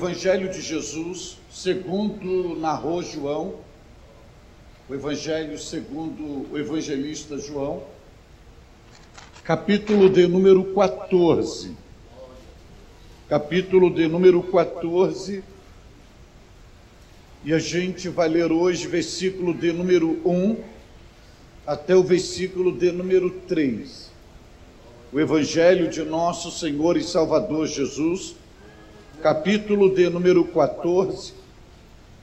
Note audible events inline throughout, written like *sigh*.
Evangelho de Jesus, segundo narrou João, o Evangelho segundo o evangelista João, capítulo de número 14. Capítulo de número 14. E a gente vai ler hoje versículo de número 1 até o versículo de número 3. O Evangelho de nosso Senhor e Salvador Jesus, capítulo de número 14,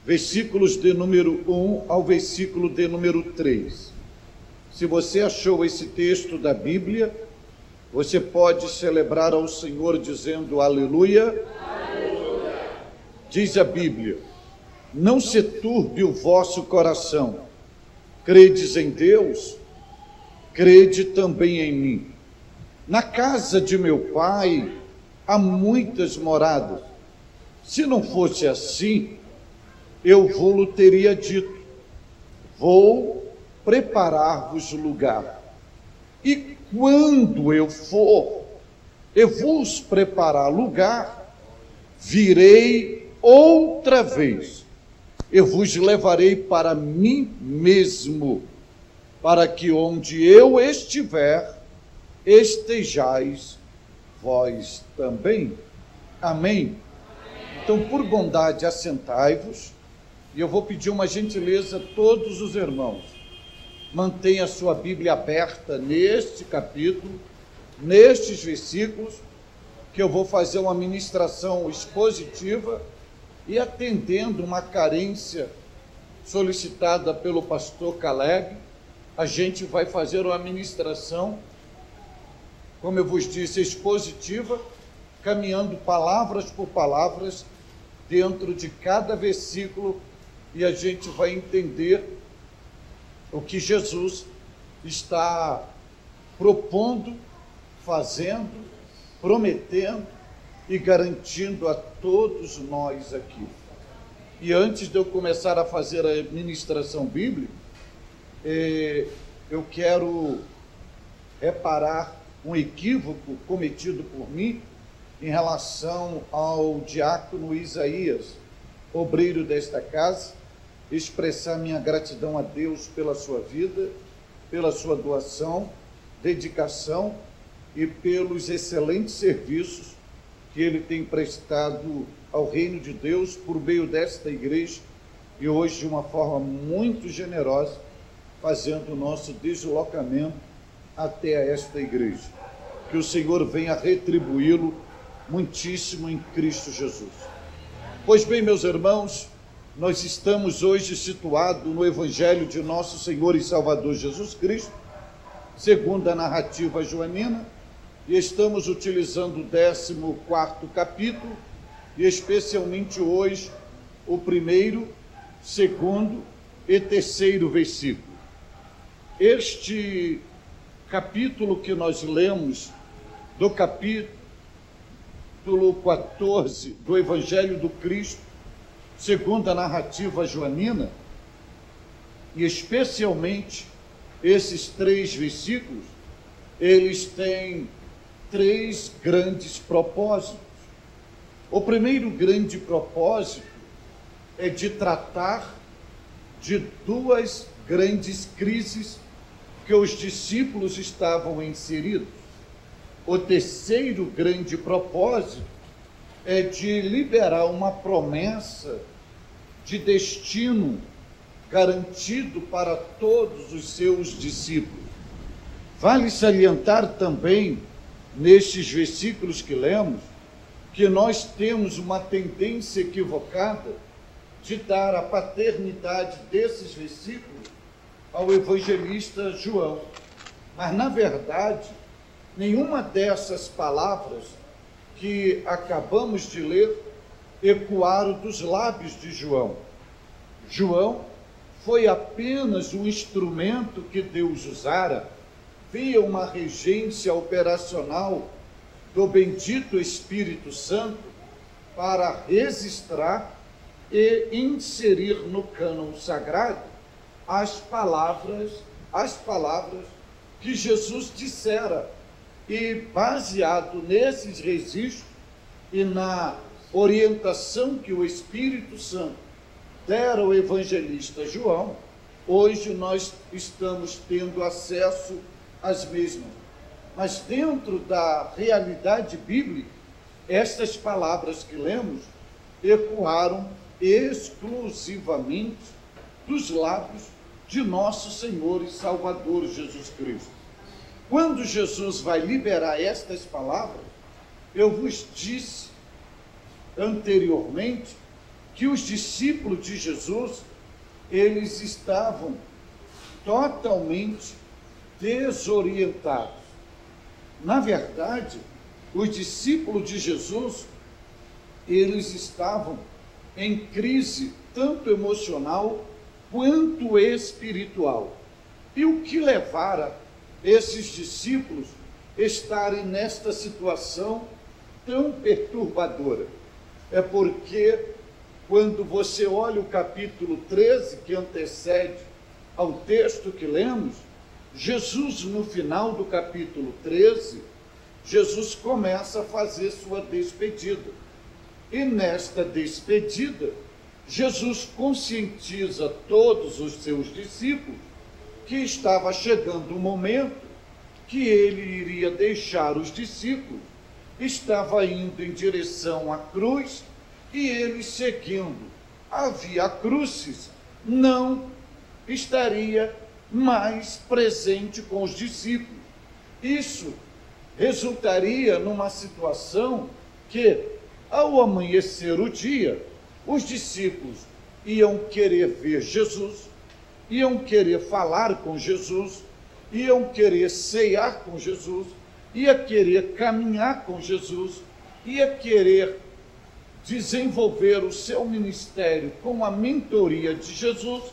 versículos de número 1 ao versículo de número 3. Se você achou esse texto da Bíblia, você pode celebrar ao Senhor dizendo aleluia. aleluia. Diz a Bíblia: Não se turbe o vosso coração. Credes em Deus, crede também em mim. Na casa de meu pai há muitas moradas. Se não fosse assim, eu vou-lhe teria dito: Vou preparar-vos lugar. E quando eu for, eu vos preparar lugar, virei outra vez. Eu vos levarei para mim mesmo, para que onde eu estiver, estejais vós também. Amém. Então, por bondade, assentai-vos, e eu vou pedir uma gentileza a todos os irmãos. Mantenha a sua Bíblia aberta neste capítulo, nestes versículos, que eu vou fazer uma ministração expositiva e atendendo uma carência solicitada pelo pastor Caleb, a gente vai fazer uma ministração, como eu vos disse, expositiva, caminhando palavras por palavras dentro de cada versículo e a gente vai entender o que Jesus está propondo, fazendo, prometendo e garantindo a todos nós aqui. E antes de eu começar a fazer a ministração bíblica, eh, eu quero reparar um equívoco cometido por mim em relação ao diácono Isaías, obreiro desta casa, expressar minha gratidão a Deus pela sua vida, pela sua doação, dedicação e pelos excelentes serviços que ele tem prestado ao reino de Deus por meio desta igreja e hoje de uma forma muito generosa, fazendo o nosso deslocamento até esta igreja. Que o Senhor venha retribuí-lo muitíssimo em Cristo Jesus. Pois bem, meus irmãos, nós estamos hoje situados no Evangelho de nosso Senhor e Salvador Jesus Cristo, segundo a narrativa joanina, e estamos utilizando o 14 capítulo, e especialmente hoje o primeiro, segundo e terceiro versículo. Este capítulo que nós lemos, do capítulo capítulo 14 do Evangelho do Cristo, segundo a narrativa joanina, e especialmente esses três versículos, eles têm três grandes propósitos. O primeiro grande propósito é de tratar de duas grandes crises que os discípulos estavam inseridos. O terceiro grande propósito é de liberar uma promessa de destino garantido para todos os seus discípulos. Vale salientar também, nestes versículos que lemos, que nós temos uma tendência equivocada de dar a paternidade desses versículos ao evangelista João. Mas, na verdade, nenhuma dessas palavras que acabamos de ler ecoaram dos lábios de João. João foi apenas um instrumento que Deus usara via uma regência operacional do bendito Espírito Santo para registrar e inserir no cânon sagrado as palavras, as palavras que Jesus dissera e baseado nesses registros e na orientação que o Espírito Santo dera ao evangelista João, hoje nós estamos tendo acesso às mesmas. Mas dentro da realidade bíblica, estas palavras que lemos ecoaram exclusivamente dos lábios de nosso Senhor e Salvador Jesus Cristo. Quando Jesus vai liberar estas palavras, eu vos disse anteriormente que os discípulos de Jesus, eles estavam totalmente desorientados. Na verdade, os discípulos de Jesus, eles estavam em crise tanto emocional quanto espiritual. E o que levara esses discípulos estarem nesta situação tão perturbadora? É porque quando você olha o capítulo 13 que antecede ao texto que lemos, Jesus no final do capítulo 13, Jesus começa a fazer sua despedida. E nesta despedida, Jesus conscientiza todos os seus discípulos que estava chegando o momento que ele iria deixar os discípulos, estava indo em direção à cruz e ele seguindo a via crucis não estaria mais presente com os discípulos. Isso resultaria numa situação que, ao amanhecer o dia, os discípulos iam querer ver Jesus, iam querer falar com Jesus, iam querer cear com Jesus, ia querer caminhar com Jesus, ia querer desenvolver o seu ministério com a mentoria de Jesus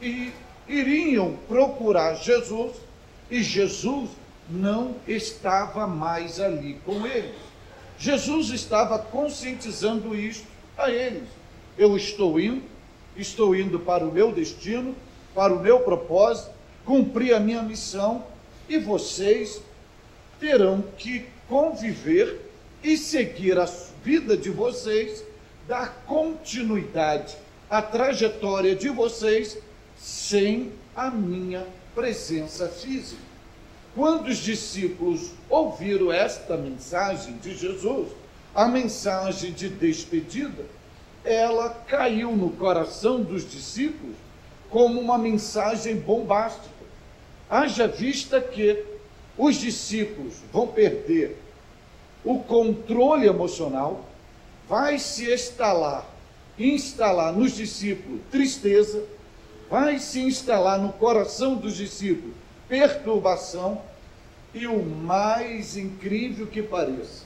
e iriam procurar Jesus e Jesus não estava mais ali com eles. Jesus estava conscientizando isto a eles. Eu estou indo, estou indo para o meu destino, para o meu propósito, cumprir a minha missão e vocês terão que conviver e seguir a vida de vocês, dar continuidade à trajetória de vocês sem a minha presença física. Quando os discípulos ouviram esta mensagem de Jesus, a mensagem de despedida, ela caiu no coração dos discípulos como uma mensagem bombástica. Haja vista que os discípulos vão perder o controle emocional, vai se instalar, instalar nos discípulos tristeza, vai se instalar no coração dos discípulos perturbação e o mais incrível que pareça,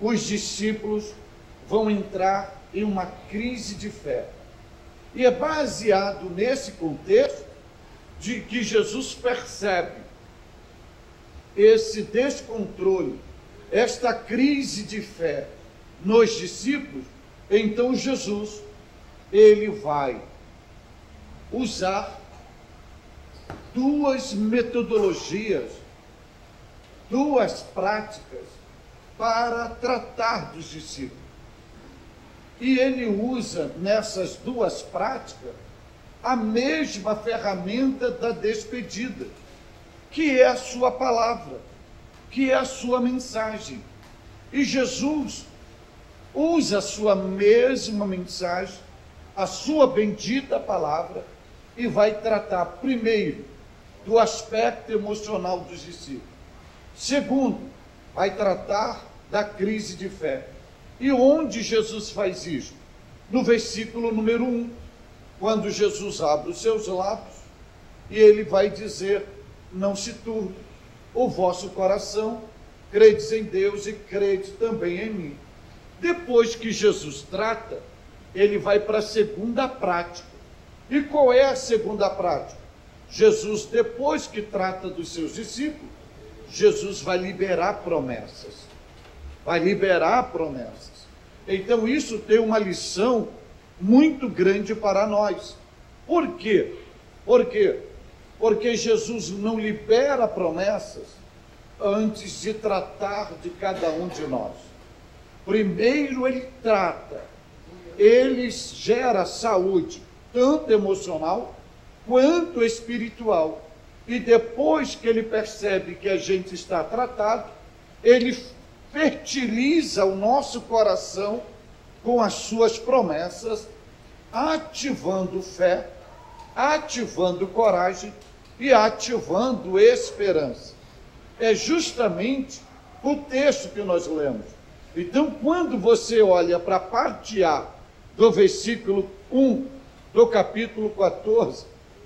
os discípulos vão entrar em uma crise de fé. E é baseado nesse contexto de que Jesus percebe esse descontrole, esta crise de fé nos discípulos, então Jesus ele vai usar duas metodologias, duas práticas para tratar dos discípulos. E ele usa nessas duas práticas a mesma ferramenta da despedida, que é a sua palavra, que é a sua mensagem. E Jesus usa a sua mesma mensagem, a sua bendita palavra, e vai tratar primeiro do aspecto emocional dos discípulos. Segundo, vai tratar da crise de fé. E onde Jesus faz isso? No versículo número 1, quando Jesus abre os seus lábios e ele vai dizer: Não se turbe o vosso coração, credes em Deus e crede também em mim. Depois que Jesus trata, ele vai para a segunda prática. E qual é a segunda prática? Jesus, depois que trata dos seus discípulos, Jesus vai liberar promessas. Vai liberar promessas. Então, isso tem uma lição muito grande para nós. Por quê? Por quê? Porque Jesus não libera promessas antes de tratar de cada um de nós. Primeiro ele trata, ele gera saúde, tanto emocional quanto espiritual. E depois que ele percebe que a gente está tratado, ele fertiliza o nosso coração com as suas promessas, ativando fé, ativando coragem e ativando esperança. É justamente o texto que nós lemos. Então, quando você olha para a parte A do versículo 1 do capítulo 14,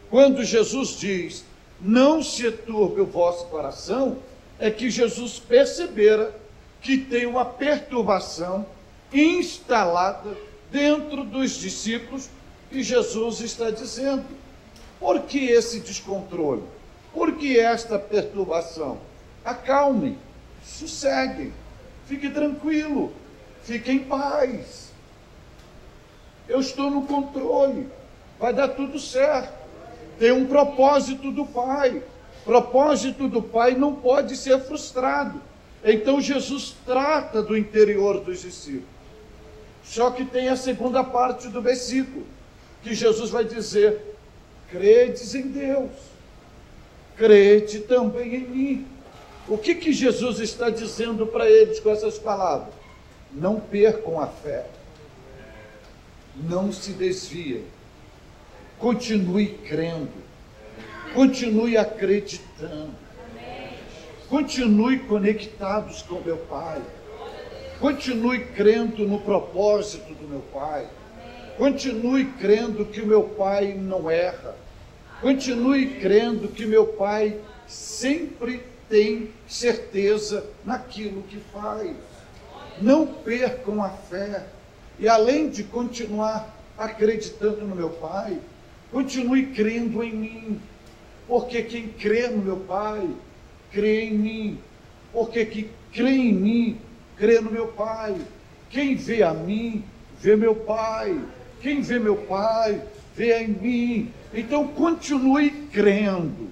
quando Jesus diz: Não se turbe o vosso coração, é que Jesus percebera que tem uma perturbação instalada dentro dos discípulos e Jesus está dizendo: por que esse descontrole? Por que esta perturbação? Acalme, sossegue, fique tranquilo, fique em paz. Eu estou no controle, vai dar tudo certo. Tem um propósito do Pai. Propósito do Pai não pode ser frustrado. Então Jesus trata do interior dos discípulos. Só que tem a segunda parte do versículo, que Jesus vai dizer: credes em Deus, crede também em mim. O que, que Jesus está dizendo para eles com essas palavras? Não percam a fé, não se desviem, continue crendo, continue acreditando Continue conectados com meu Pai. Continue crendo no propósito do meu Pai. Continue crendo que o meu Pai não erra. Continue crendo que meu Pai sempre tem certeza naquilo que faz. Não percam a fé. E além de continuar acreditando no meu Pai, continue crendo em mim. Porque quem crê no meu Pai crê em mim, porque que crê em mim, crê no meu Pai. Quem vê a mim, vê meu Pai. Quem vê meu Pai, vê em mim. Então continue crendo.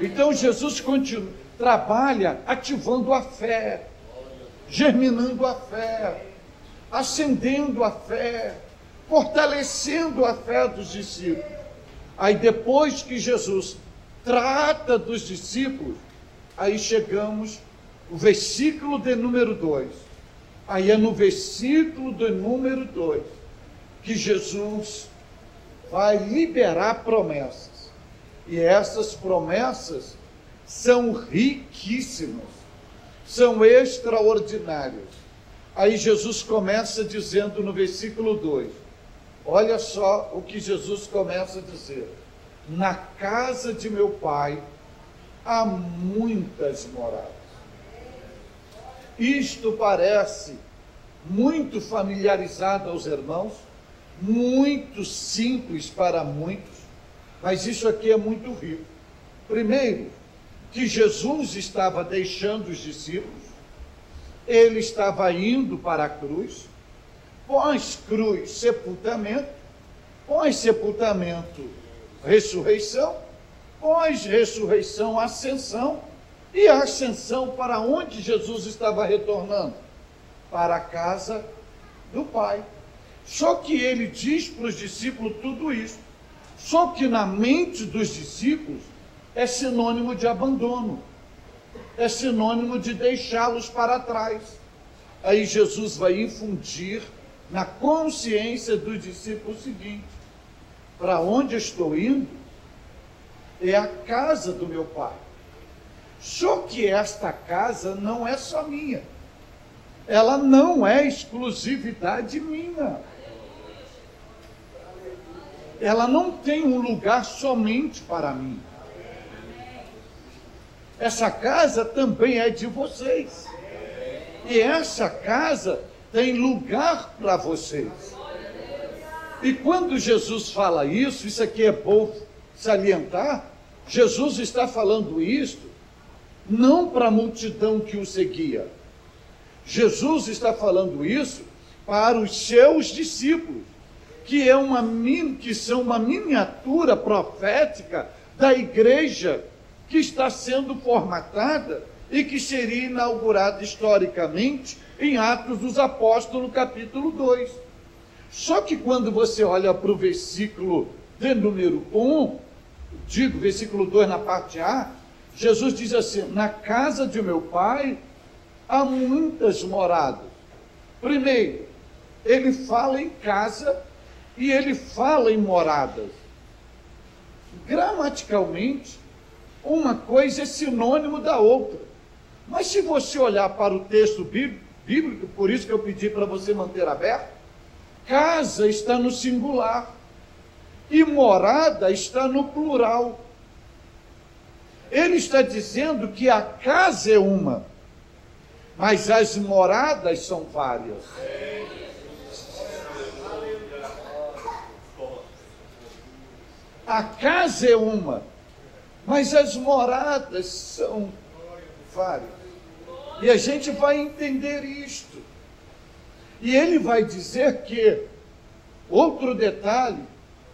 Então Jesus continua, trabalha ativando a fé, germinando a fé, acendendo a fé, fortalecendo a fé dos discípulos. Aí depois que Jesus trata dos discípulos, Aí chegamos o versículo de número 2. Aí é no versículo de número 2 que Jesus vai liberar promessas. E essas promessas são riquíssimas, são extraordinárias. Aí Jesus começa dizendo no versículo 2: Olha só o que Jesus começa a dizer: Na casa de meu pai há muitas moradas. Isto parece muito familiarizado aos irmãos, muito simples para muitos, mas isso aqui é muito rico. Primeiro, que Jesus estava deixando os discípulos, ele estava indo para a cruz, pós-cruz, sepultamento, pós-sepultamento, ressurreição, pós-ressurreição, ascensão, e a ascensão para onde Jesus estava retornando? Para a casa do Pai. Só que ele diz para os discípulos tudo isso. Só que na mente dos discípulos é sinônimo de abandono, é sinônimo de deixá-los para trás. Aí Jesus vai infundir na consciência dos discípulos o seguinte: para onde estou indo, é a casa do meu pai. Só que esta casa não é só minha. Ela não é exclusividade minha. Ela não tem um lugar somente para mim. Essa casa também é de vocês. E essa casa tem lugar para vocês. E quando Jesus fala isso, isso aqui é bom salientar, Jesus está falando isto não para a multidão que o seguia. Jesus está falando isso para os seus discípulos, que é uma que são uma miniatura profética da igreja que está sendo formatada e que seria inaugurada historicamente em Atos dos Apóstolos, capítulo 2. Só que quando você olha para o versículo de número 1, digo, versículo 2 na parte A, Jesus diz assim: Na casa de meu pai há muitas moradas. Primeiro, ele fala em casa e ele fala em moradas. Gramaticalmente, uma coisa é sinônimo da outra. Mas se você olhar para o texto bíblico, por isso que eu pedi para você manter aberto, casa está no singular e morada está no plural. Ele está dizendo que a casa é uma, mas as moradas são várias. A casa é uma, mas as moradas são várias. E a gente vai entender isto. E ele vai dizer que, outro detalhe,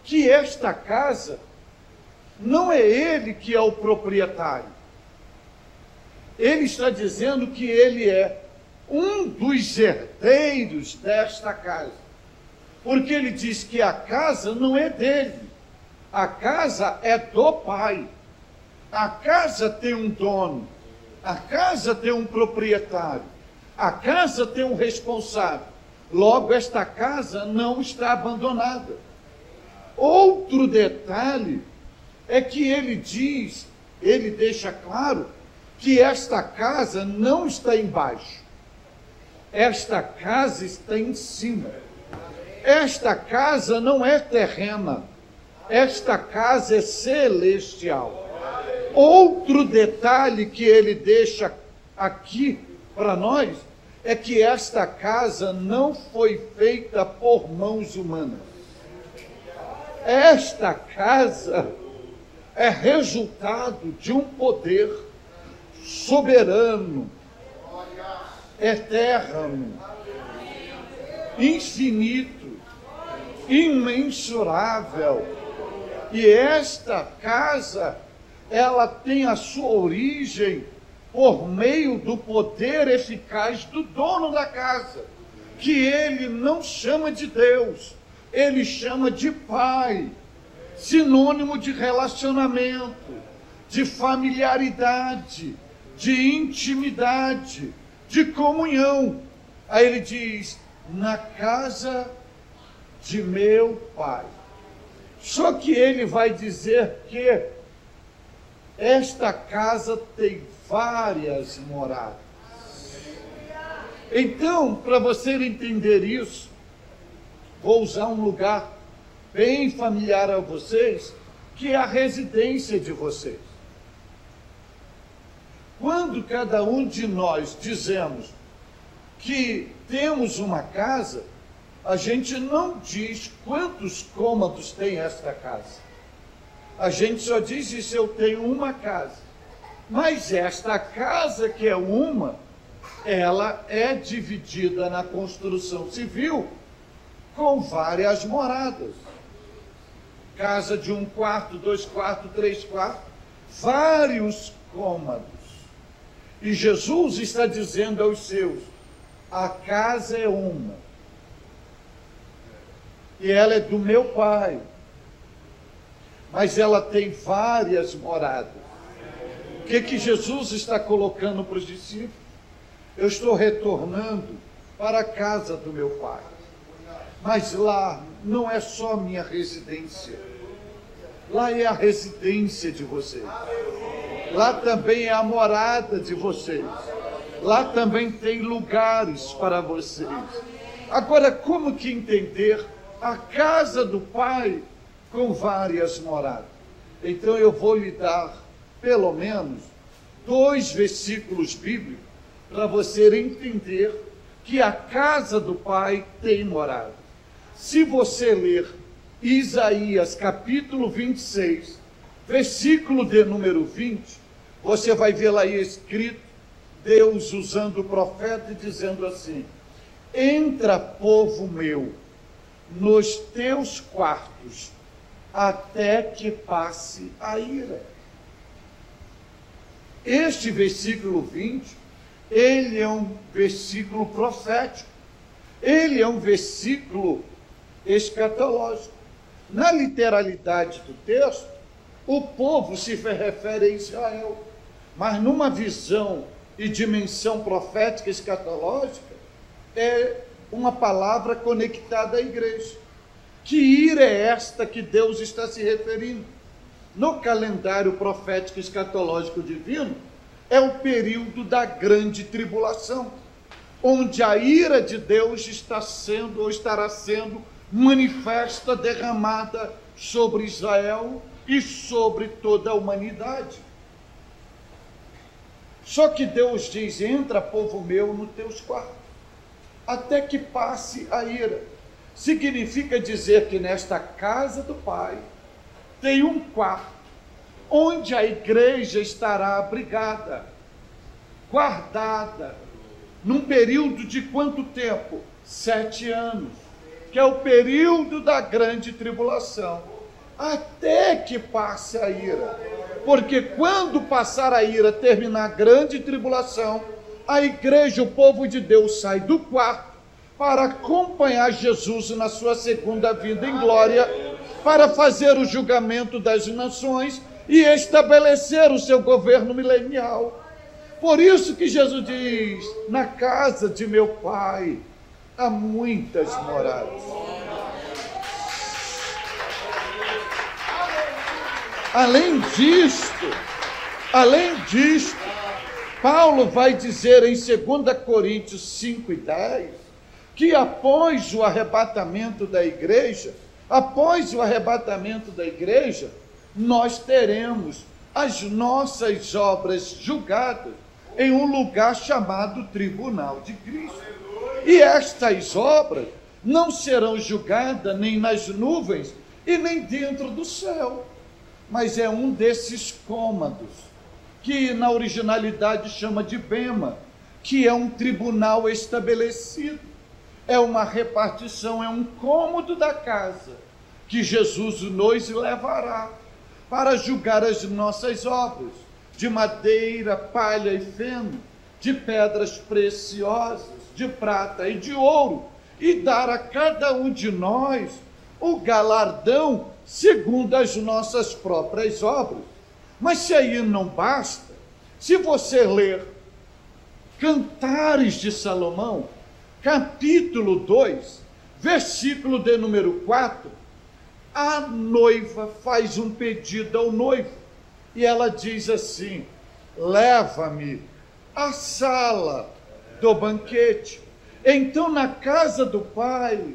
que esta casa não é ele que é o proprietário. Ele está dizendo que ele é um dos herdeiros desta casa. Porque ele diz que a casa não é dele, a casa é do pai. A casa tem um dono, a casa tem um proprietário, a casa tem um responsável. Logo, esta casa não está abandonada. Outro detalhe é que ele diz, ele deixa claro, que esta casa não está embaixo. Esta casa está em cima. Esta casa não é terrena. Esta casa é celestial. Outro detalhe que ele deixa aqui para nós é que esta casa não foi feita por mãos humanas. Esta casa é resultado de um poder soberano, eterno, infinito, imensurável. E esta casa, ela tem a sua origem por meio do poder eficaz do dono da casa, que ele não chama de Deus, ele chama de Pai, sinônimo de relacionamento, de familiaridade, de intimidade, de comunhão. Aí ele diz: na casa de meu pai. Só que ele vai dizer que esta casa tem várias moradas. Então, para você entender isso, vou usar um lugar bem familiar a vocês, que é a residência de vocês. Quando cada um de nós dizemos que temos uma casa, a gente não diz quantos cômodos tem esta casa. A gente só diz isso, eu tenho uma casa. Mas esta casa que é uma, ela é dividida na construção civil com várias moradas casa de um quarto, dois quartos, três quartos, vários cômodos. E Jesus está dizendo aos seus: a casa é uma, e ela é do meu Pai, mas ela tem várias moradas. O que, que Jesus está colocando para os discípulos? Eu estou retornando para a casa do meu Pai. Mas lá não é só minha residência. Lá é a residência de vocês. Lá também é a morada de vocês. Lá também tem lugares para vocês. Agora, como que entender a casa do Pai com várias moradas? Então eu vou lhe dar pelo menos dois versículos bíblicos para você entender que a casa do Pai tem morada. Se você ler Isaías capítulo 26, versículo de número 20, você vai ver lá escrito Deus usando o profeta e dizendo assim: Entra, povo meu, nos teus quartos, até que passe a ira. Este versículo 20, ele é um versículo profético. Ele é um versículo escatológico. Na literalidade do texto, o povo se refere a Israel, mas numa visão e dimensão profética escatológica, é uma palavra conectada à igreja. Que ira é esta que Deus está se referindo? No calendário profético escatológico divino, é o período da grande tribulação, onde a ira de Deus está sendo ou estará sendo manifesta, derramada sobre Israel e sobre toda a humanidade. Só que Deus diz: entra, povo meu, nos teus quartos, até que passe a ira. Significa dizer que nesta casa do Pai tem um quarto, onde a igreja estará abrigada, guardada, num período de quanto tempo? Sete anos, que é o período da grande tribulação, até que passe a ira. Porque quando passar a ira, terminar a grande tribulação, a igreja, o povo de Deus, sai do quarto para acompanhar Jesus na sua segunda vinda em glória, para fazer o julgamento das nações e estabelecer o seu governo milenial. Por isso que Jesus diz: na casa de meu pai há muitas moradas. Além disto, além disto, Paulo vai dizer em 2 Coríntios 5 e 10 que após o arrebatamento da igreja, após o arrebatamento da igreja, nós teremos as nossas obras julgadas em um lugar chamado Tribunal de Cristo. E estas obras não serão julgadas nem nas nuvens e nem dentro do céu, mas é um desses cômodos que na originalidade chama de bema, que é um tribunal estabelecido, é uma repartição, é um cômodo da casa que Jesus nos levará para julgar as nossas obras de madeira, palha e feno, de pedras preciosas, de prata e de ouro, e dar a cada um de nós o galardão segundo as nossas próprias obras. Mas se aí não basta, se você ler Cantares de Salomão, capítulo 2, versículo de número 4, a noiva faz um pedido ao noivo e ela diz assim: leva-me à sala do banquete. Então, na casa do pai,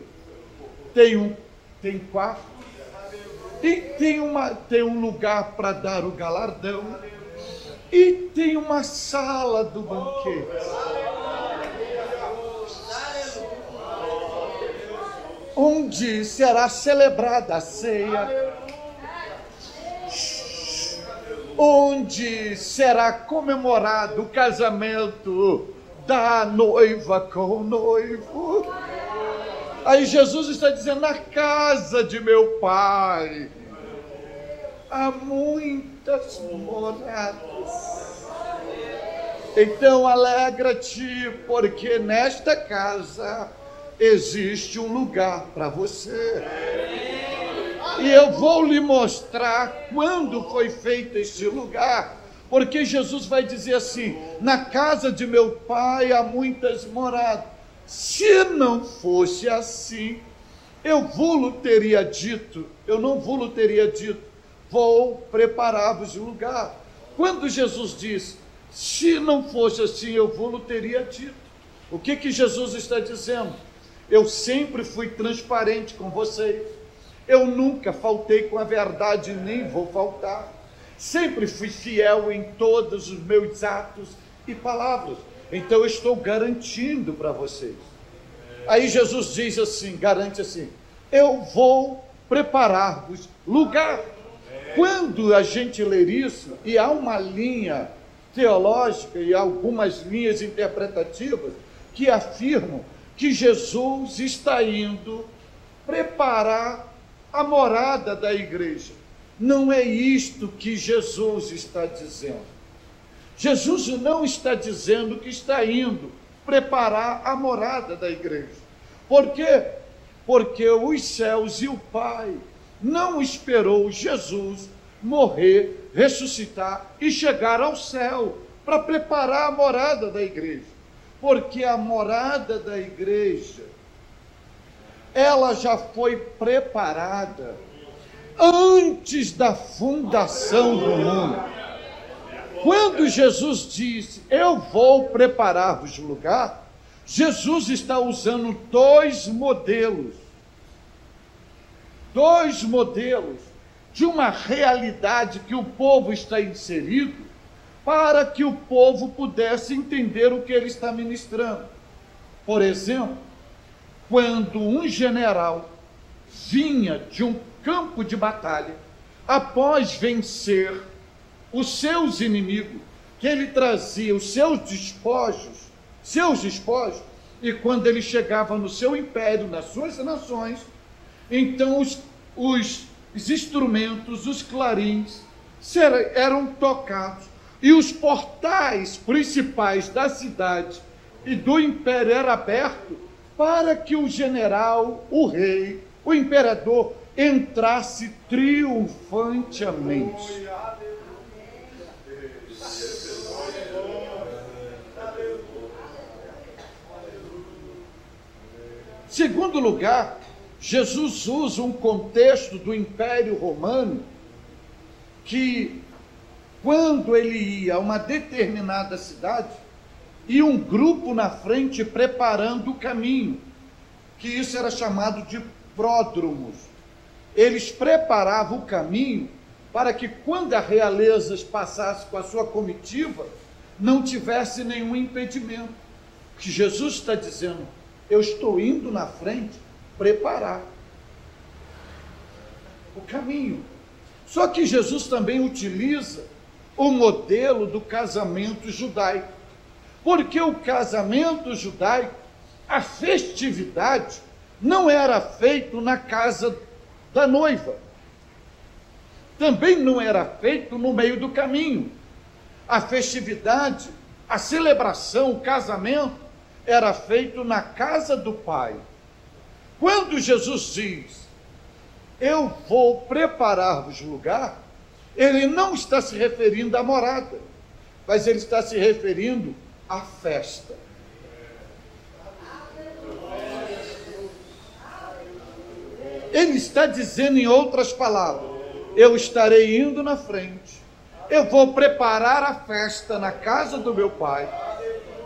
tem um tem quarto, e tem, uma, tem um lugar para dar o galardão, e tem uma sala do banquete. Onde será celebrada a ceia, onde será comemorado o casamento da noiva com o noivo. Aí Jesus está dizendo: na casa de meu pai há muitas moradas. Então alegra-te, porque nesta casa existe um lugar para você. E eu vou lhe mostrar quando foi feito este lugar, porque Jesus vai dizer assim: na casa de meu pai há muitas moradas. Se não fosse assim, eu vou teria dito, eu não vou teria dito, vou preparar-vos lugar. Quando Jesus diz, se não fosse assim, eu vou teria dito. O que que Jesus está dizendo? Eu sempre fui transparente com vocês. Eu nunca faltei com a verdade, nem vou faltar. Sempre fui fiel em todos os meus atos e palavras. Então eu estou garantindo para vocês. Aí Jesus diz assim, garante assim: Eu vou preparar-vos lugar. Quando a gente ler isso, e há uma linha teológica e algumas linhas interpretativas que afirmam que Jesus está indo preparar a morada da igreja. Não é isto que Jesus está dizendo. Jesus não está dizendo que está indo preparar a morada da igreja. Por quê? Porque os céus e o Pai não esperou Jesus morrer, ressuscitar e chegar ao céu para preparar a morada da igreja. Porque a morada da igreja ela já foi preparada antes da fundação do mundo. Quando Jesus disse: "Eu vou preparar-vos lugar", Jesus está usando dois modelos. Dois modelos de uma realidade que o povo está inserido, para que o povo pudesse entender o que ele está ministrando. Por exemplo, quando um general vinha de um campo de batalha, após vencer os seus inimigos, que ele trazia os seus despojos, seus despojos, e quando ele chegava no seu império, nas suas nações, então os, os os instrumentos, os clarins eram tocados e os portais principais da cidade e do império eram abertos para que o general, o rei, o imperador entrasse triunfantemente. Segundo lugar, Jesus usa um contexto do Império Romano que, quando ele ia a uma determinada cidade, e um grupo na frente preparando o caminho, que isso era chamado de pródromos. Eles preparavam o caminho para que, quando a realeza passasse com a sua comitiva, não tivesse nenhum impedimento. Que Jesus está dizendo: Eu estou indo na frente preparar o caminho. Só que Jesus também utiliza o modelo do casamento judaico. Porque o casamento judaico, a festividade, não era feito na casa da noiva. Também não era feito no meio do caminho. A festividade, a celebração, o casamento era feito na casa do pai. Quando Jesus diz, eu vou preparar-vos lugar, ele não está se referindo à morada, mas ele está se referindo à festa. Ele está dizendo em outras palavras: eu estarei indo na frente, eu vou preparar a festa na casa do meu pai,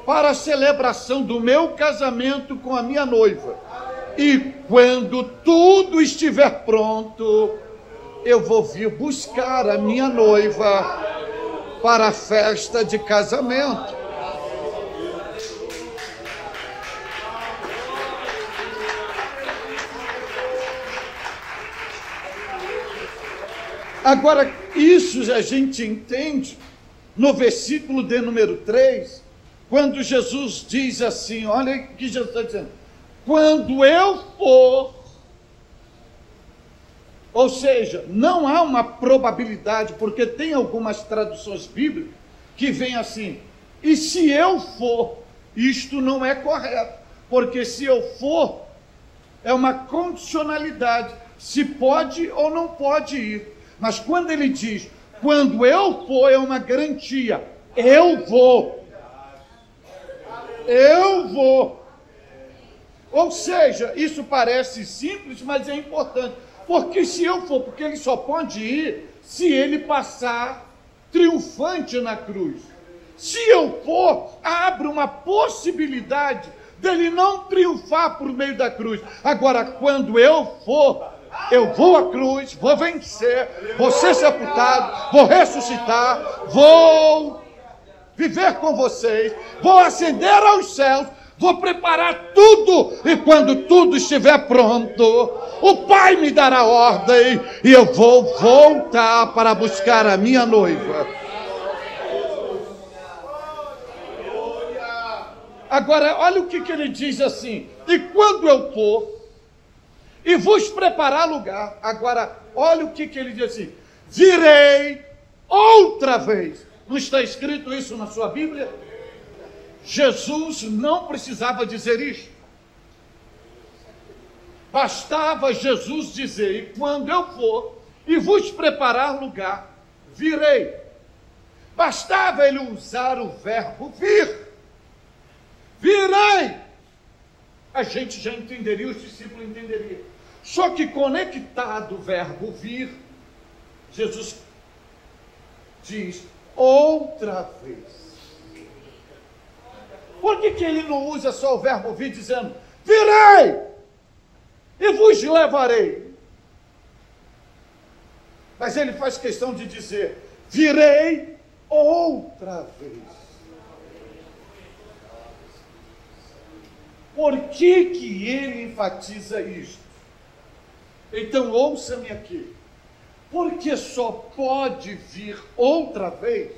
para a celebração do meu casamento com a minha noiva e quando tudo estiver pronto, eu vou vir buscar a minha noiva para a festa de casamento. Agora, isso a gente entende no versículo de número 3, quando Jesus diz assim: olha o que Jesus está dizendo quando eu for. Ou seja, não há uma probabilidade, porque tem algumas traduções bíblicas que vem assim: e se eu for, isto não é correto, porque se eu for, é uma condicionalidade, se pode ou não pode ir. Mas quando ele diz, quando eu for, é uma garantia, eu vou. Eu vou. Ou seja, isso parece simples, mas é importante. Porque se eu for, porque ele só pode ir se ele passar triunfante na cruz. Se eu for, abre uma possibilidade dele não triunfar por meio da cruz. Agora, quando eu for, eu vou à cruz, vou vencer, vou ser sepultado, vou ressuscitar, vou viver com vocês, vou ascender aos céus, vou preparar tudo, e quando tudo estiver pronto, o Pai me dará ordem, e eu vou voltar para buscar a minha noiva. Agora, olha o que, que ele diz assim: e quando eu for, e vos preparar lugar, agora, olha o que, que ele diz assim: virei outra vez. Não está escrito isso na sua Bíblia? Jesus não precisava dizer isso. Bastava Jesus dizer: E quando eu for e vos preparar lugar, virei. Bastava ele usar o verbo vir. Virei. A gente já entenderia, os discípulos entenderiam. Só que conectado o verbo vir, Jesus diz outra vez. Por que, que ele não usa só o verbo vir dizendo virei e vos levarei? Mas ele faz questão de dizer virei outra vez. Por que, que ele enfatiza isto? Então ouça-me aqui. Porque só pode vir outra vez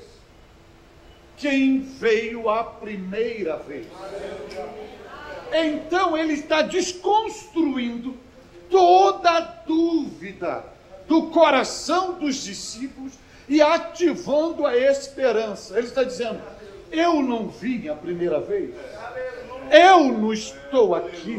quem veio a primeira vez. Então ele está desconstruindo toda a dúvida do coração dos discípulos e ativando a esperança. Ele está dizendo: Eu não vim a primeira vez, eu não estou aqui.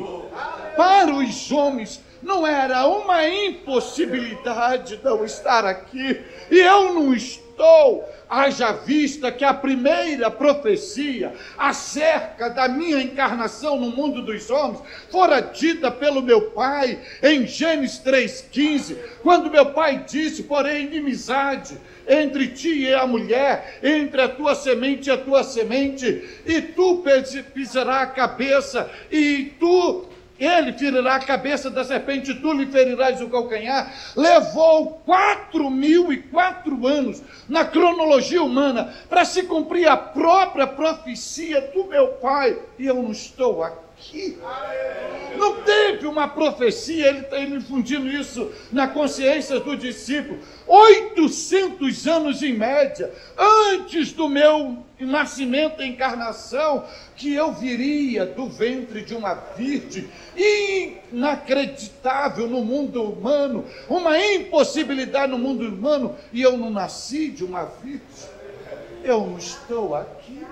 Para os homens, não era uma impossibilidade de eu estar aqui, e eu não estou, haja vista que a primeira profecia acerca da minha encarnação no mundo dos homens fora dita pelo meu pai em Gênesis 3,15, quando meu pai disse: porém, inimizade entre ti e a mulher, entre a tua semente e a tua semente, e tu pisarás a cabeça, e tu ele ferirá a cabeça da serpente, tu lhe ferirás o calcanhar. Levou quatro mil e quatro anos na cronologia humana para se cumprir a própria profecia do meu pai, e eu não estou aqui aqui. Não teve uma profecia, ele está infundindo isso na consciência do discípulo. 800 anos em média, antes do meu nascimento e encarnação, que eu viria do ventre de uma virgem, inacreditável no mundo humano, uma impossibilidade no mundo humano, e eu não nasci de uma virgem. Eu não estou aqui.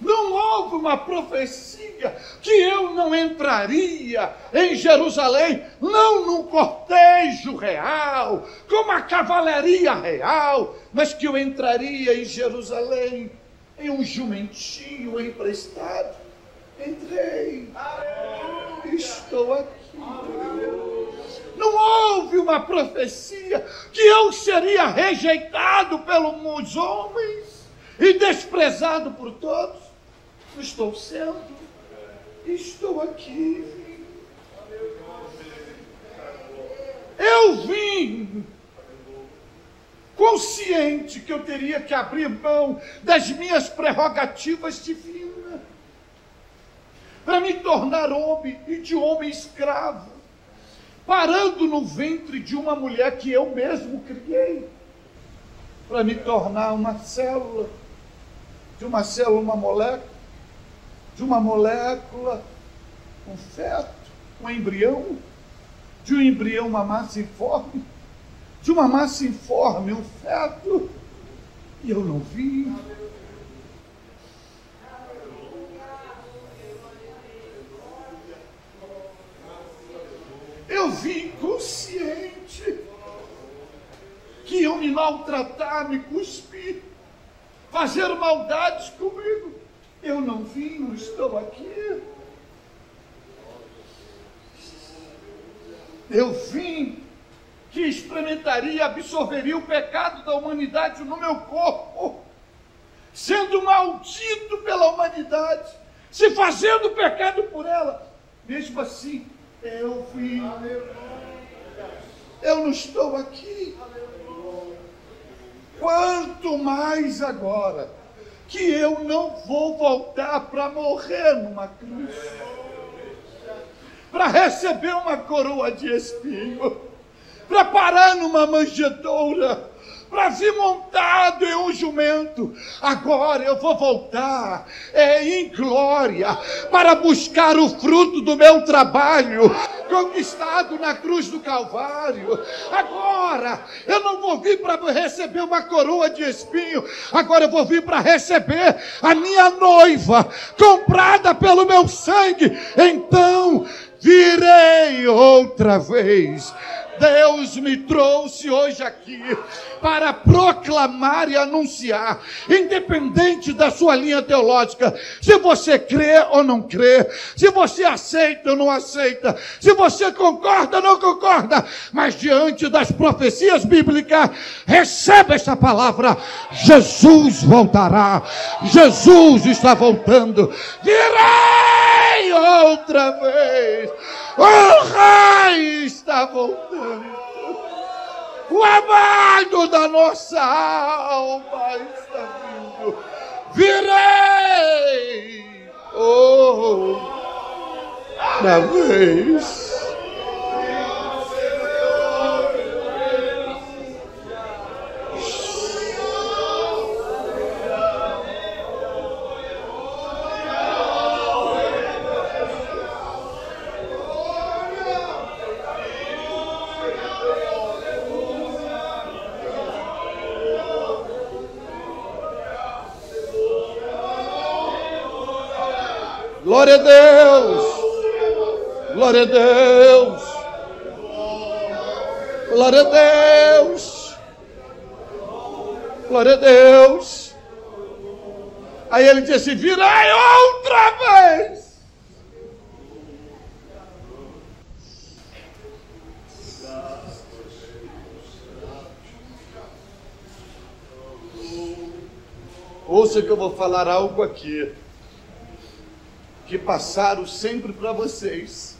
Não houve uma profecia que eu não entraria em Jerusalém, não num cortejo real, com uma cavalaria real, mas que eu entraria em Jerusalém em um jumentinho emprestado. Entrei. Estou aqui. Não houve uma profecia que eu seria rejeitado pelos homens e desprezado por todos estou sendo, estou aqui. Eu vim consciente que eu teria que abrir mão das minhas prerrogativas divinas para me tornar homem e de homem escravo, parando no ventre de uma mulher que eu mesmo criei, para me tornar uma célula, de uma célula, uma molécula de uma molécula, um feto, um embrião, de um embrião uma massa informe, de uma massa informe um feto, e eu não vi. Eu vi consciente que iam me maltratar, me cuspir, fazer maldades comigo. Eu não vim, não estou aqui. Eu vim que experimentaria, absorveria o pecado da humanidade no meu corpo, sendo maldito pela humanidade, se fazendo pecado por ela. Mesmo assim, eu vim. Eu não estou aqui. Quanto mais agora que eu não vou voltar para morrer numa cruz, para receber uma coroa de espinho, para parar numa manjedoura, para vir montado em um jumento. Agora eu vou voltar é, em glória para buscar o fruto do meu trabalho, conquistado na cruz do Calvário. Agora, eu não vou vir para receber uma coroa de espinho, agora eu vou vir para receber a minha noiva, comprada pelo meu sangue. Então, virei outra vez Deus me trouxe hoje aqui para proclamar e anunciar, independente da sua linha teológica, se você crê ou não crê, se você aceita ou não aceita, se você concorda ou não concorda, mas diante das profecias bíblicas, receba essa palavra: Jesus voltará, Jesus está voltando, virei outra vez. O Rei está voltando. O amado da nossa alma está vindo. Virei. Oh, outra vez. Glória a Deus! Glória a Deus! Glória a Deus! Glória a Deus! Aí ele disse: Virei outra vez! Ouça que eu vou falar algo aqui que passaram sempre para vocês.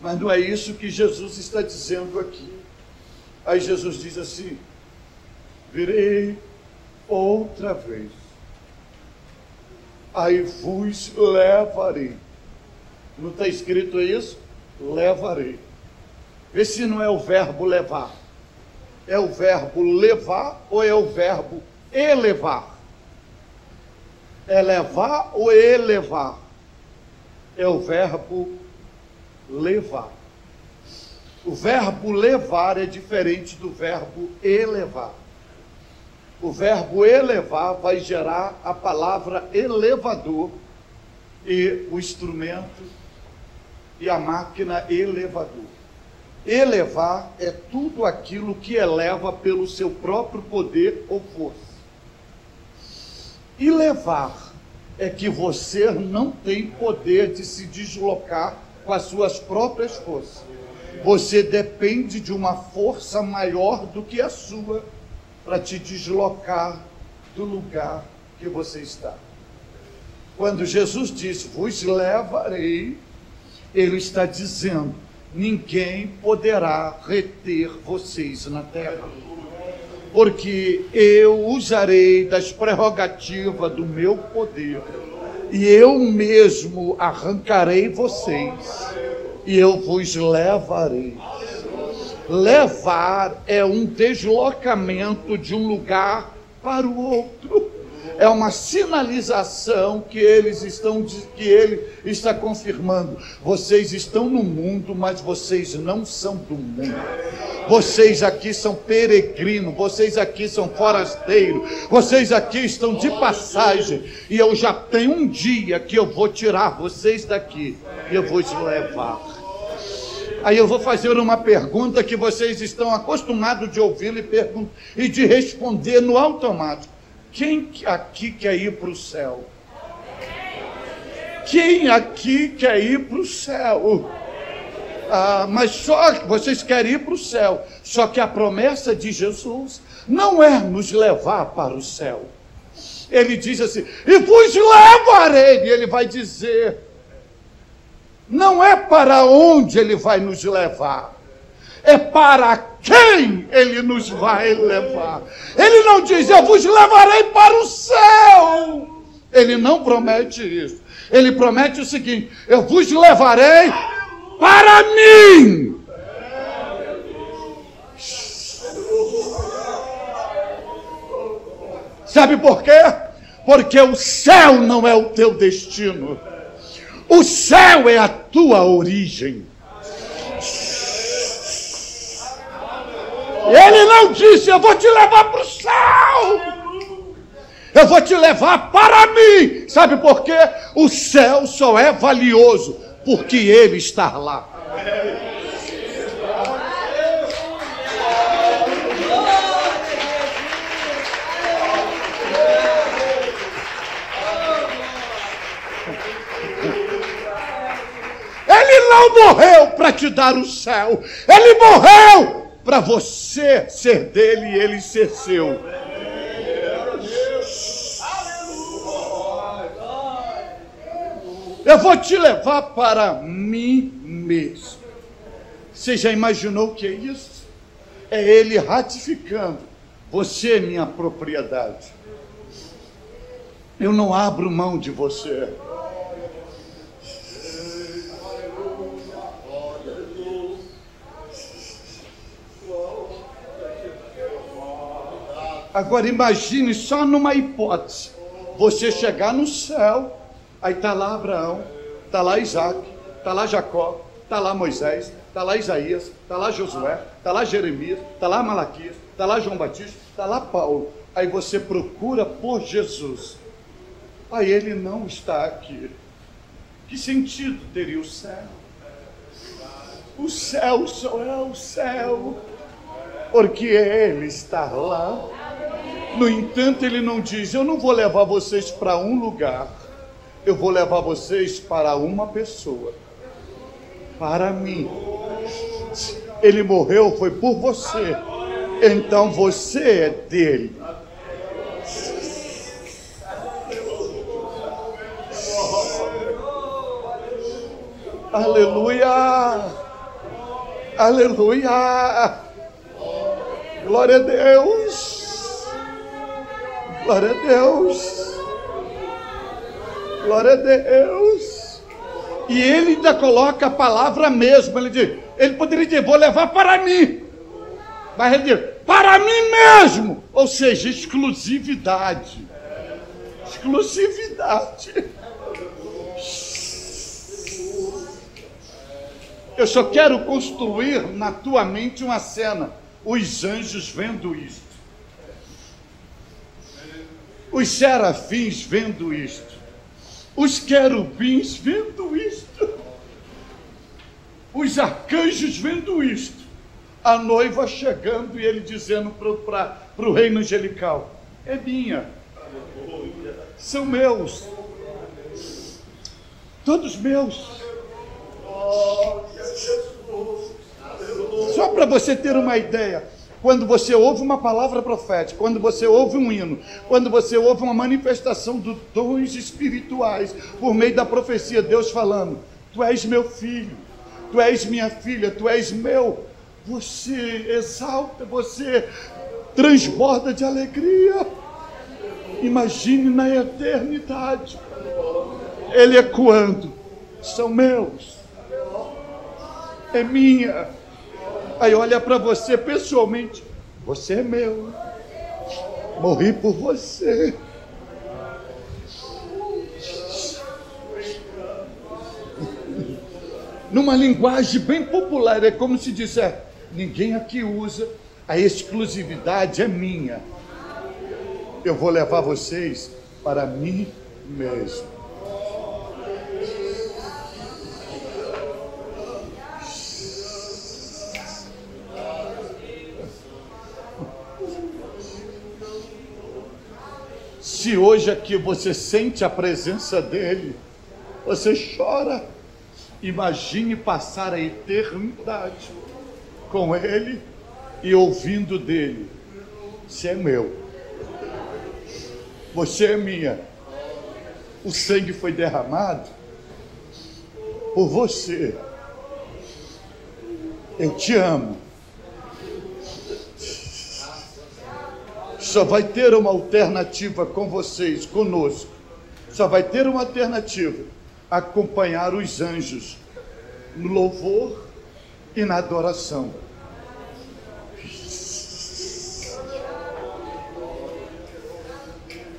Mas não é isso que Jesus está dizendo aqui. Aí Jesus diz assim: Virei outra vez, aí vos levarei. Não está escrito isso? Levarei. Vê se não é o verbo levar. É o verbo levar ou é o verbo elevar? É levar ou elevar? É o verbo levar. O verbo levar é diferente do verbo elevar. O verbo elevar vai gerar a palavra elevador e o instrumento e a máquina elevador. Elevar é tudo aquilo que eleva pelo seu próprio poder ou força. E levar é que você não tem poder de se deslocar com as suas próprias forças. Você depende de uma força maior do que a sua para te deslocar do lugar que você está. Quando Jesus diz: Vos levarei, ele está dizendo: ninguém poderá reter vocês na terra porque eu usarei das prerrogativas do meu poder, e eu mesmo arrancarei vocês, e eu vos levarei. Levar é um deslocamento de um lugar para o outro é uma sinalização que eles estão que ele está confirmando. Vocês estão no mundo, mas vocês não são do mundo. Vocês aqui são peregrinos, vocês aqui são forasteiros, vocês aqui estão de passagem, e eu já tenho um dia que eu vou tirar vocês daqui e eu vou te levar. Aí eu vou fazer uma pergunta que vocês estão acostumados de ouvir e, e de responder no automático. Quem aqui quer ir para o céu? Quem aqui quer ir para o céu? Ah, mas só vocês querem ir para o céu. Só que a promessa de Jesus não é nos levar para o céu. Ele diz assim: e vos levarei. E ele vai dizer: não é para onde ele vai nos levar, é para quem ele nos vai levar. Ele não diz, eu vos levarei para o céu. Ele não promete isso. Ele promete o seguinte: eu vos levarei para mim. Sabe por quê? Porque o céu não é o teu destino. O céu é a tua origem. Ele não disse: Eu vou te levar para o céu. Eu vou te levar para mim. Sabe por quê? O céu só é valioso porque Ele está lá. Ele não morreu para te dar o céu. Ele morreu para você ser dele e ele ser seu. Eu vou te levar para mim mesmo. Você já imaginou o que é isso? É ele ratificando: você é minha propriedade. Eu não abro mão de você. Agora imagine só numa hipótese: você chegar no céu Aí está lá Abraão, está lá Isaac, está lá Jacó, está lá Moisés, está lá Isaías, está lá Josué, está lá Jeremias, está lá Malaquias, está lá João Batista, está lá Paulo. Aí você procura por Jesus. Aí ele não está aqui. Que sentido teria o céu? O céu só é o céu, porque ele está lá. No entanto, ele não diz: Eu não vou levar vocês para um lugar eu vou levar vocês para uma pessoa, para mim. Ele morreu foi por você, então você é dele. Aleluia! Aleluia! Glória a Deus! Glória a Deus! Glória a Deus. E ele ainda coloca a palavra mesmo. Ele diz, ele poderia dizer, vou levar para mim. Mas ele diz, para mim mesmo. Ou seja, exclusividade. Exclusividade. Eu só quero construir na tua mente uma cena. Os anjos vendo isto. Os serafins vendo isto. Os querubins vendo isto, os arcanjos vendo isto, a noiva chegando e ele dizendo para o reino angelical: É minha, são meus, todos meus. Só para você ter uma ideia, quando você ouve uma palavra profética, quando você ouve um hino, quando você ouve uma manifestação dos dons espirituais, por meio da profecia, Deus falando: Tu és meu filho, Tu és minha filha, Tu és meu. Você exalta, você transborda de alegria. Imagine na eternidade, Ele ecoando: São meus, é minha Aí olha para você pessoalmente: Você é meu. Morri por você. Numa linguagem bem popular, é como se disser: ninguém aqui usa, a exclusividade é minha. Eu vou levar vocês para mim mesmo. Se hoje aqui você sente a presença dele, você chora. Imagine passar a eternidade com ele e ouvindo dele: Você é meu, você é minha. O sangue foi derramado por você. Eu te amo. Só vai ter uma alternativa com vocês, conosco. Só vai ter uma alternativa: acompanhar os anjos no louvor e na adoração.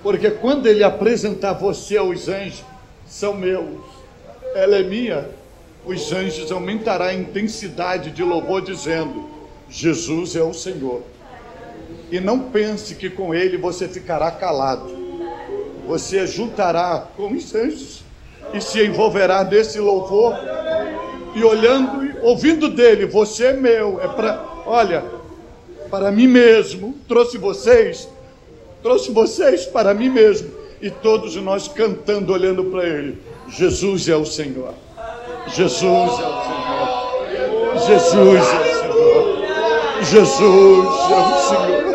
Porque quando ele apresentar você aos anjos, são meus, ela é minha, os anjos aumentará a intensidade de louvor, dizendo: Jesus é o Senhor. E não pense que com ele você ficará calado. Você juntará com os anjos e se envolverá nesse louvor e olhando, ouvindo dele, você é meu, é para, olha, para mim mesmo, trouxe vocês, trouxe vocês para mim mesmo e todos nós cantando, olhando para ele. Jesus é o Senhor. Jesus é o Senhor. Jesus é o Senhor. Jesus é o Senhor.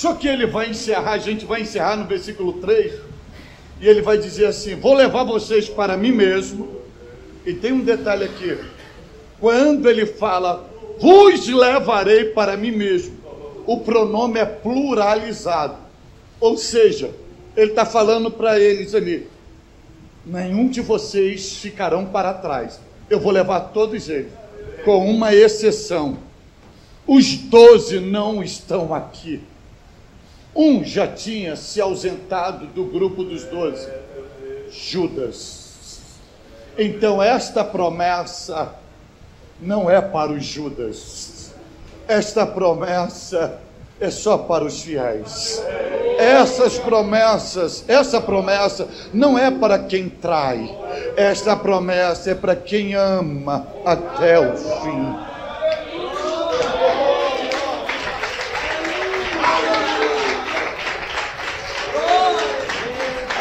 Só que ele vai encerrar, a gente vai encerrar no versículo 3, e ele vai dizer assim: Vou levar vocês para mim mesmo. E tem um detalhe aqui: quando ele fala, vos levarei para mim mesmo, o pronome é pluralizado. Ou seja, ele está falando para eles ali: nenhum de vocês ficarão para trás. Eu vou levar todos eles, com uma exceção. Os doze não estão aqui. Um já tinha se ausentado do grupo dos doze, Judas. Então, esta promessa não é para os Judas, esta promessa é só para os fiéis. Essas promessas, essa promessa não é para quem trai, esta promessa é para quem ama até o fim.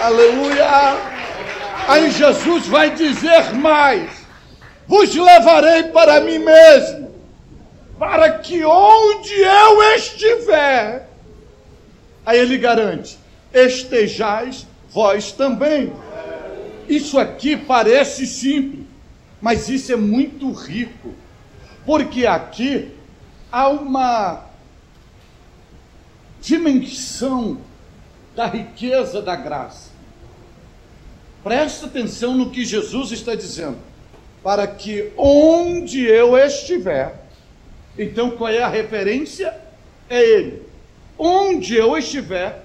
Aleluia! Aí Jesus vai dizer mais: Vos levarei para mim mesmo, para que onde eu estiver, aí ele garante: estejais vós também. Isso aqui parece simples, mas isso é muito rico, porque aqui há uma dimensão da riqueza da graça. Presta atenção no que Jesus está dizendo. Para que onde eu estiver, então qual é a referência? É Ele. Onde eu estiver,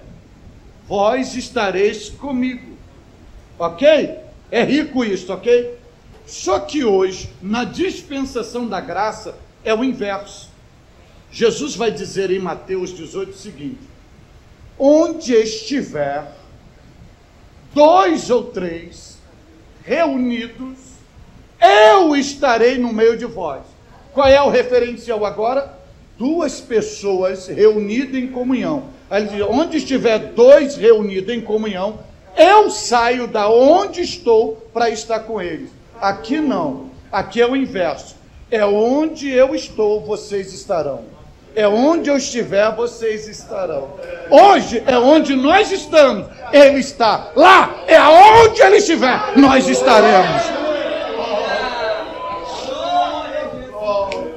vós estareis comigo. Ok? É rico isso, ok? Só que hoje, na dispensação da graça, é o inverso. Jesus vai dizer em Mateus 18 o seguinte: Onde estiver dois ou três reunidos, eu estarei no meio de vós. Qual é o referencial agora? Duas pessoas reunidas em comunhão. Onde estiver dois reunidos em comunhão, eu saio da onde estou para estar com eles. Aqui não. Aqui é o inverso. É onde eu estou, vocês estarão é onde eu estiver, vocês estarão. Hoje é onde nós estamos, Ele está. Lá é aonde Ele estiver, nós estaremos.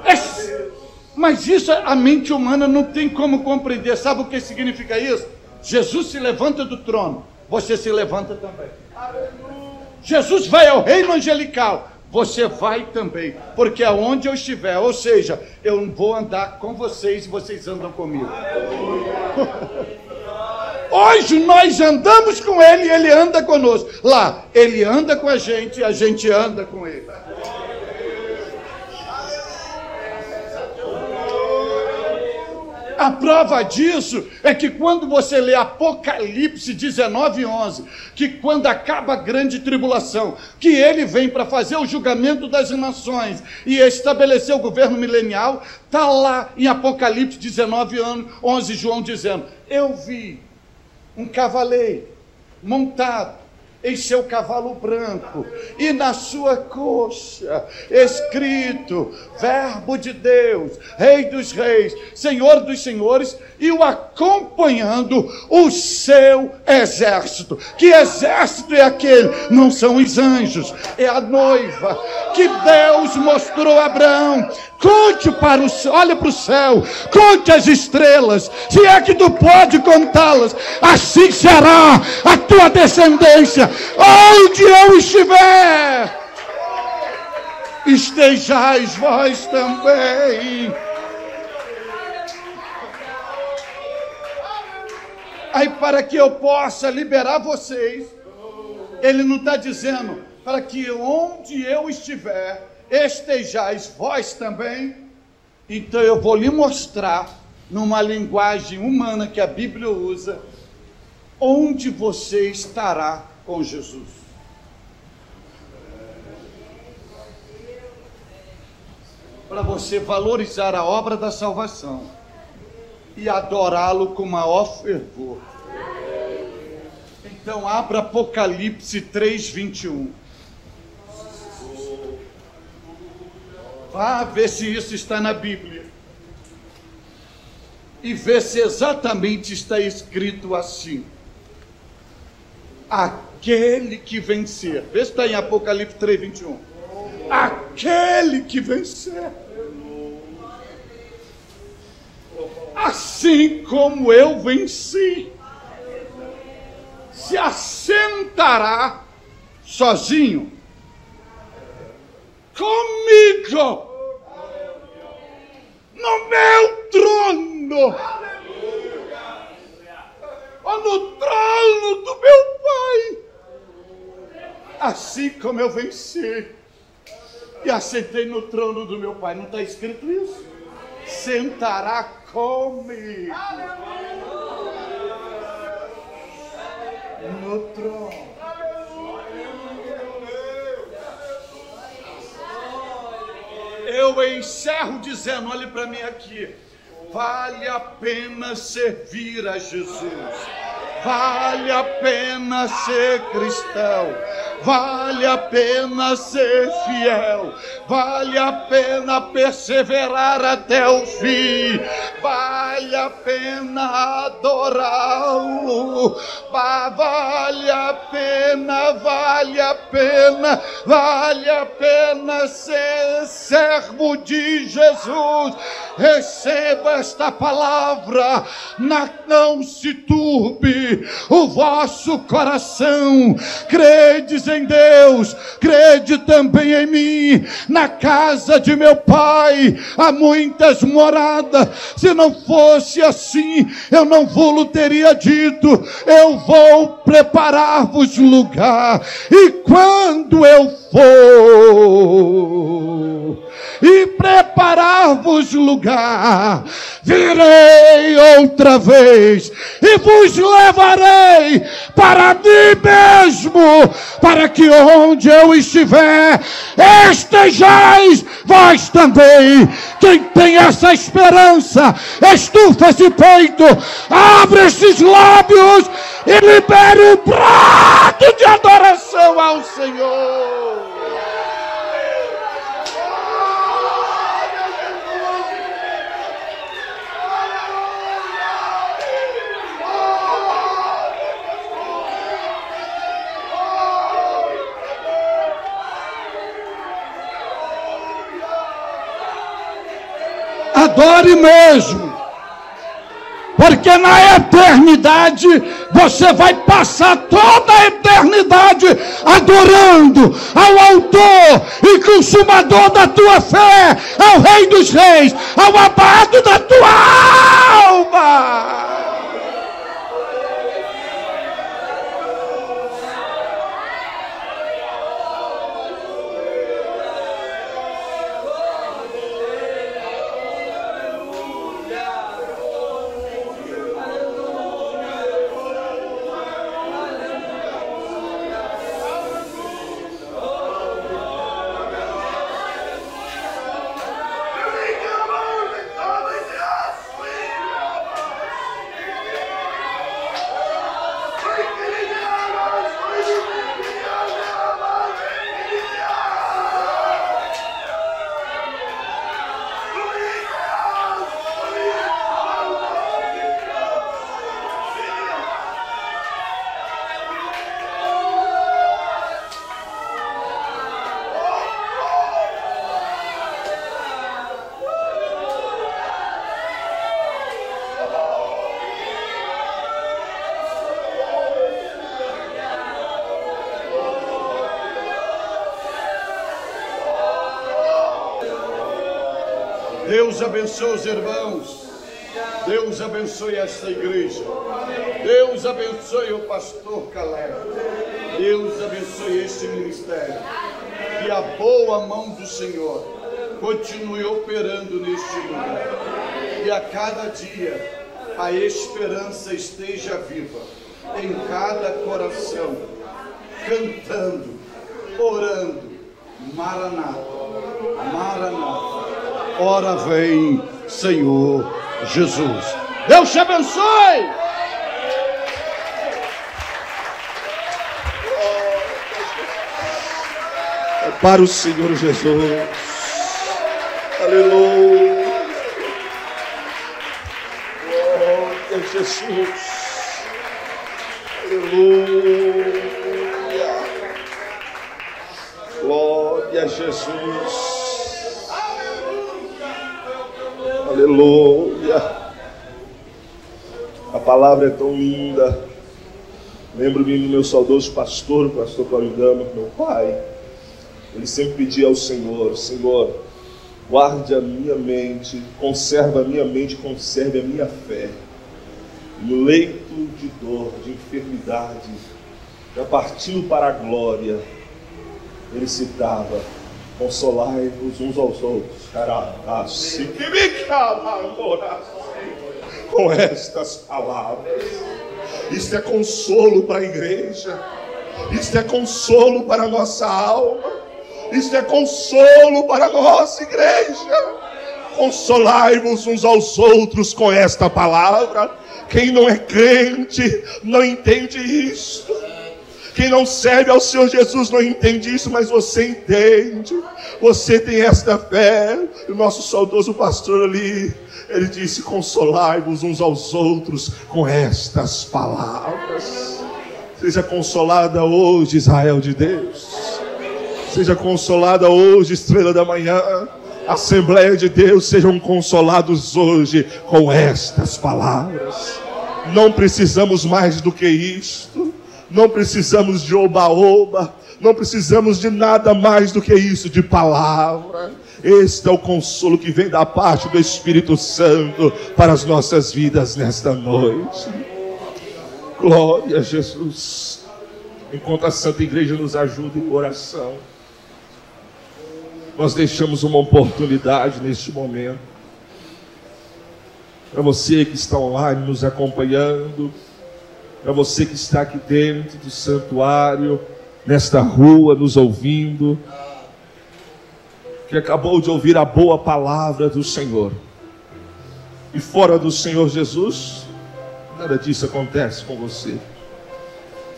É, mas isso a mente humana não tem como compreender. Sabe o que significa isso? Jesus se levanta do trono, você se levanta também. Jesus vai ao reino angelical, você vai também, porque aonde eu estiver, ou seja, eu vou andar com vocês e vocês andam comigo. *laughs* Hoje nós andamos com ele e ele anda conosco. Lá, ele anda com a gente e a gente anda com ele. A prova disso é que quando você lê Apocalipse 19, 11, que quando acaba a grande tribulação, que ele vem para fazer o julgamento das nações e estabelecer o governo milenial, está lá em Apocalipse 19, 11, João dizendo: Eu vi um cavaleiro montado em seu cavalo branco, e na sua coxa, escrito: Verbo de Deus, Rei dos Reis, Senhor dos Senhores, e o acompanhando o seu exército. Que exército é aquele? Não são os anjos, é a noiva que Deus mostrou a Abraão. Conte para o céu, olha para o céu, conte as estrelas, se é que tu pode contá-las, assim será a tua descendência, onde eu estiver, estejais vós também. Aí, para que eu possa liberar vocês, ele não está dizendo para que onde eu estiver, estejais vós também. Então eu vou lhe mostrar, numa linguagem humana que a Bíblia usa, onde você estará com Jesus. Para você valorizar a obra da salvação e adorá-lo com maior fervor. Então, abra Apocalipse 3, 21. Vá ver se isso está na Bíblia. E ver se exatamente está escrito assim. Aquele que vencer. Vê se está em Apocalipse 3, 21. Aquele que vencer assim como eu venci, se assentará sozinho comigo no meu trono, ou no trono do meu Pai, assim como eu venci e assentei no trono do meu Pai. Não está escrito isso? Sentará comigo no trono. Eu encerro dizendo: olhe para mim aqui. Vale a pena servir a Jesus. Vale a pena ser cristão Vale a pena ser fiel, vale a pena perseverar até o fim, vale a pena adorá-lo, vale a pena, vale a pena, vale a pena ser servo de Jesus. Receba esta palavra, não se turbe o vosso coração, credes em Deus, crede também em mim. Na casa de meu pai há muitas moradas. Se não fosse assim, eu não vou teria dito: eu vou preparar-vos lugar. E quando eu for e preparar-vos lugar. Virei outra vez e vos levarei para mim mesmo, para que onde eu estiver, estejais vós também. Quem tem essa esperança, estufa esse peito, abre esses lábios e libere um prato de adoração ao Senhor. Adore mesmo. Porque na eternidade você vai passar toda a eternidade adorando ao Autor e Consumador da tua fé, ao Rei dos Reis, ao abado da tua Deus abençoe os irmãos. Deus abençoe esta igreja. Deus abençoe o pastor Caleb. Deus abençoe este ministério. Que a boa mão do Senhor continue operando neste lugar. E a cada dia a esperança esteja viva em cada coração, cantando, orando. Maranata, Maranata. Ora vem, Senhor Jesus. Deus te abençoe. É para o Senhor Jesus. Aleluia. Glória a Jesus. Aleluia. Glória a Jesus. Aleluia. A palavra é tão linda. Lembro-me do meu saudoso pastor, o pastor Gama, meu pai. Ele sempre pedia ao Senhor: Senhor, guarde a minha mente, conserva a minha mente, conserve a minha fé. No leito de dor, de enfermidade, já partindo para a glória, ele citava: Consolai-vos uns aos outros. Com estas palavras. Isto é consolo para a igreja. Isto é consolo para a nossa alma. Isto é consolo para a nossa igreja. Consolai-vos uns aos outros com esta palavra. Quem não é crente não entende isto. Quem não serve ao Senhor Jesus não entende isso, mas você entende. Você tem esta fé. O nosso saudoso pastor ali, ele disse: Consolai-vos uns aos outros com estas palavras. Seja consolada hoje, Israel de Deus. Seja consolada hoje, estrela da manhã. Assembleia de Deus, sejam consolados hoje com estas palavras. Não precisamos mais do que isto não precisamos de oba-oba, não precisamos de nada mais do que isso, de palavra. Este é o consolo que vem da parte do Espírito Santo para as nossas vidas nesta noite. Glória a Jesus. Enquanto a Santa Igreja nos ajuda em oração, nós deixamos uma oportunidade neste momento. Para você que está online nos acompanhando, para você que está aqui dentro do santuário, nesta rua, nos ouvindo, que acabou de ouvir a boa palavra do Senhor. E fora do Senhor Jesus, nada disso acontece com você.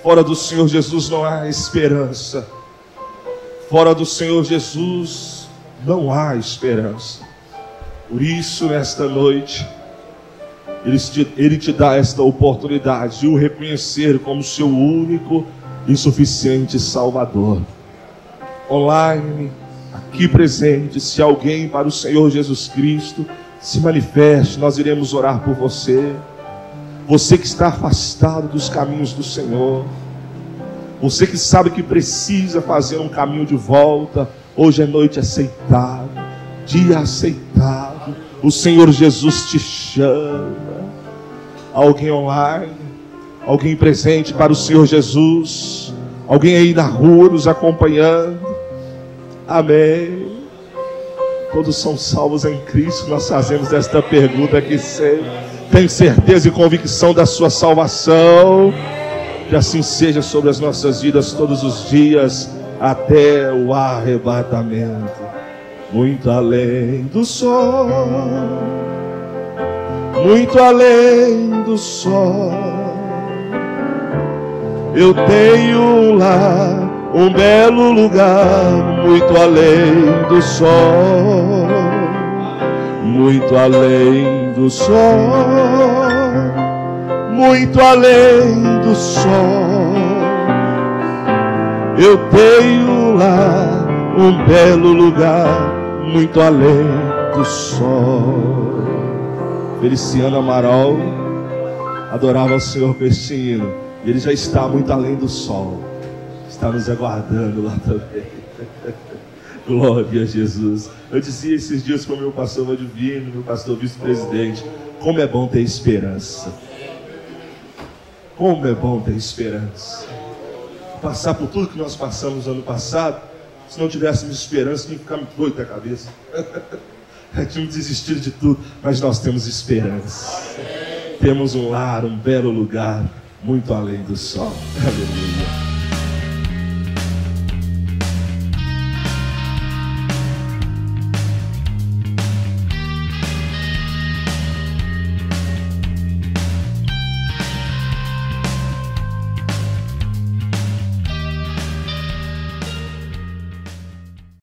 Fora do Senhor Jesus não há esperança. Fora do Senhor Jesus não há esperança. Por isso, nesta noite, ele te, ele te dá esta oportunidade de o reconhecer como seu único e suficiente Salvador. Online, aqui presente, se alguém para o Senhor Jesus Cristo se manifeste, nós iremos orar por você. Você que está afastado dos caminhos do Senhor, você que sabe que precisa fazer um caminho de volta, hoje é noite aceitável, dia aceitável. O Senhor Jesus te chama alguém online, alguém presente para o Senhor Jesus, alguém aí na rua nos acompanhando. Amém. Todos são salvos em Cristo. Nós fazemos esta pergunta aqui sempre. Tem certeza e convicção da sua salvação. Que assim seja sobre as nossas vidas todos os dias até o arrebatamento. Muito além do sol. Muito além do sol. Eu tenho lá um belo lugar, muito além do sol, muito além do sol, muito além do sol. Eu tenho lá um belo lugar, muito além do sol. Feliciano Amaral adorava o Senhor com este hino. E ele já está muito além do sol. Está nos aguardando lá também. *laughs* Glória a Jesus. Eu dizia esses dias para o meu pastor Adivino, meu pastor vice-presidente, como é bom ter esperança. Como é bom ter esperança. Passar por tudo que nós passamos ano passado, se não tivéssemos esperança, tinha que ficar doido da cabeça. *laughs* Tínhamos desistido de tudo, mas nós temos esperança. Temos um lar, um belo lugar, muito além do sol. Aleluia.